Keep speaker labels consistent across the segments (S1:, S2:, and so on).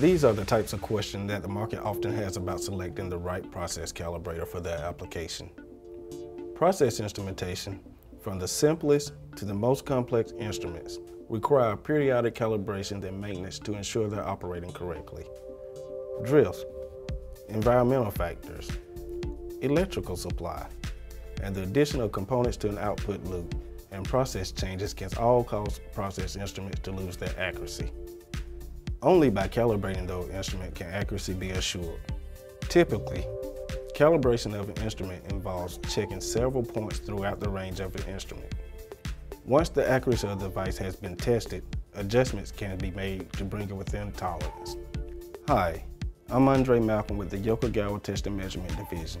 S1: These are the types of questions that the market often has about selecting the right process calibrator for their application. Process instrumentation, from the simplest to the most complex instruments, require periodic calibration and maintenance to ensure they're operating correctly. Drifts, environmental factors, electrical supply, and the addition of components to an output loop and process changes can all cause process instruments to lose their accuracy. Only by calibrating the instrument can accuracy be assured. Typically, calibration of an instrument involves checking several points throughout the range of an instrument. Once the accuracy of the device has been tested, adjustments can be made to bring it within tolerance. Hi, I'm Andre Malcolm with the Yokogawa Test and Measurement Division,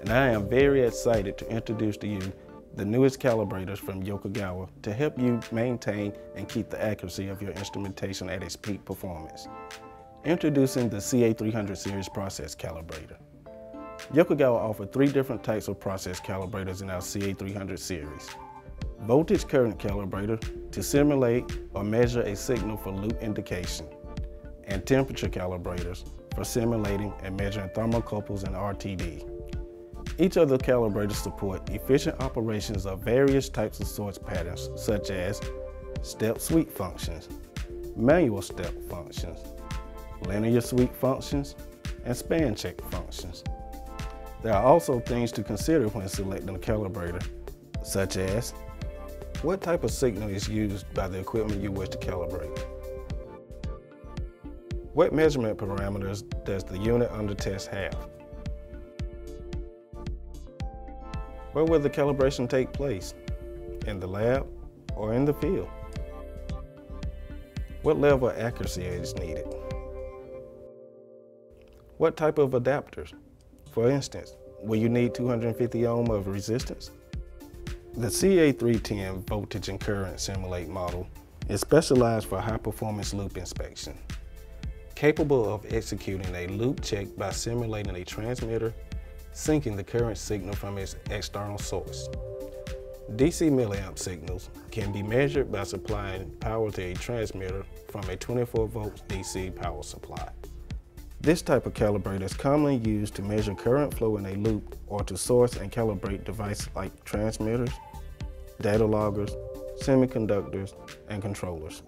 S1: and I am very excited to introduce to you the newest calibrators from Yokogawa to help you maintain and keep the accuracy of your instrumentation at its peak performance. Introducing the CA300 series process calibrator. Yokogawa offers three different types of process calibrators in our CA300 series. Voltage current calibrator to simulate or measure a signal for loop indication, and temperature calibrators for simulating and measuring thermocouples and RTD. Each of the calibrators support efficient operations of various types of source patterns, such as step sweep functions, manual step functions, linear sweep functions, and span check functions. There are also things to consider when selecting a calibrator, such as what type of signal is used by the equipment you wish to calibrate. What measurement parameters does the unit under test have? Where will the calibration take place? In the lab or in the field? What level of accuracy is needed? What type of adapters? For instance, will you need 250 ohm of resistance? The CA310 voltage and current simulate model is specialized for high performance loop inspection. Capable of executing a loop check by simulating a transmitter sinking the current signal from its external source. DC milliamp signals can be measured by supplying power to a transmitter from a 24 volts DC power supply. This type of calibrator is commonly used to measure current flow in a loop or to source and calibrate devices like transmitters, data loggers, semiconductors, and controllers.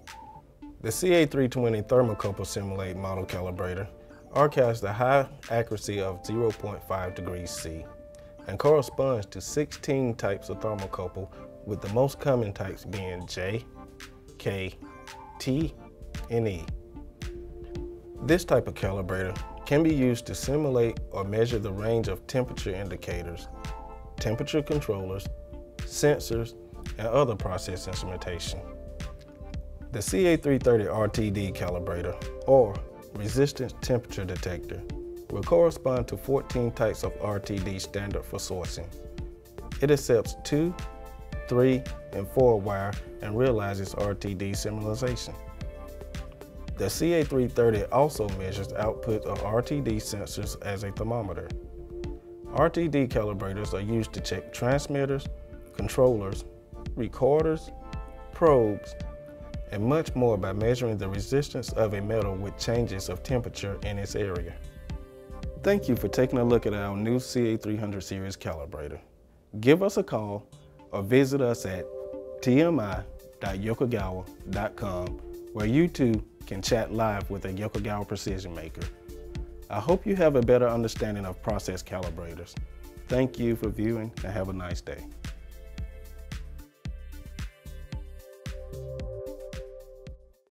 S1: The CA320 thermocouple simulate model calibrator archives the high accuracy of 0.5 degrees C and corresponds to 16 types of thermocouple with the most common types being J, K, T, and E. This type of calibrator can be used to simulate or measure the range of temperature indicators, temperature controllers, sensors, and other process instrumentation. The CA330 RTD calibrator, or resistance temperature detector will correspond to 14 types of RTD standard for sourcing. It accepts 2, 3, and 4 wire and realizes RTD simulation. The CA330 also measures output of RTD sensors as a thermometer. RTD calibrators are used to check transmitters, controllers, recorders, probes, and much more by measuring the resistance of a metal with changes of temperature in its area. Thank you for taking a look at our new CA300 series calibrator. Give us a call or visit us at tmi.yokogawa.com where you too can chat live with a Yokogawa precision maker. I hope you have a better understanding of process calibrators. Thank you for viewing and have a nice day.